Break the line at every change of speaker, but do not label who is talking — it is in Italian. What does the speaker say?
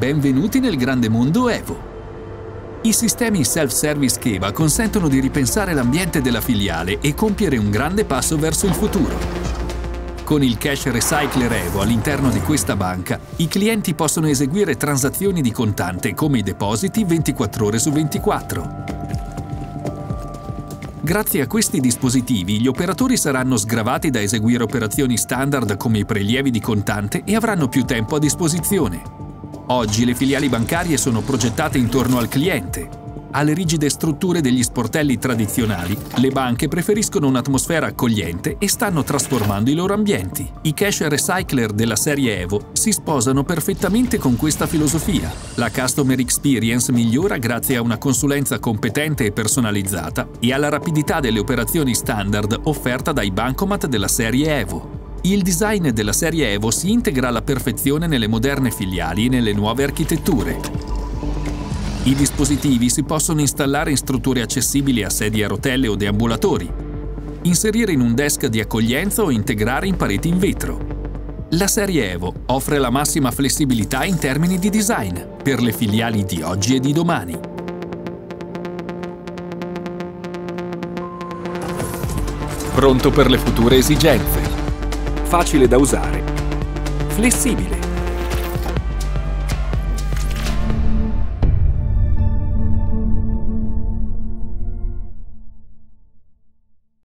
Benvenuti nel grande mondo Evo. I sistemi self-service Keva consentono di ripensare l'ambiente della filiale e compiere un grande passo verso il futuro. Con il Cash Recycler Evo all'interno di questa banca, i clienti possono eseguire transazioni di contante come i depositi 24 ore su 24. Grazie a questi dispositivi, gli operatori saranno sgravati da eseguire operazioni standard come i prelievi di contante e avranno più tempo a disposizione. Oggi le filiali bancarie sono progettate intorno al cliente. Alle rigide strutture degli sportelli tradizionali, le banche preferiscono un'atmosfera accogliente e stanno trasformando i loro ambienti. I cash recycler della serie Evo si sposano perfettamente con questa filosofia. La customer experience migliora grazie a una consulenza competente e personalizzata e alla rapidità delle operazioni standard offerta dai bancomat della serie Evo. Il design della serie Evo si integra alla perfezione nelle moderne filiali e nelle nuove architetture. I dispositivi si possono installare in strutture accessibili a sedie a rotelle o deambulatori, inserire in un desk di accoglienza o integrare in pareti in vetro. La serie Evo offre la massima flessibilità in termini di design per le filiali di oggi e di domani. Pronto per le future esigenze facile da usare, flessibile